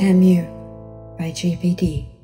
Damn You by GBD.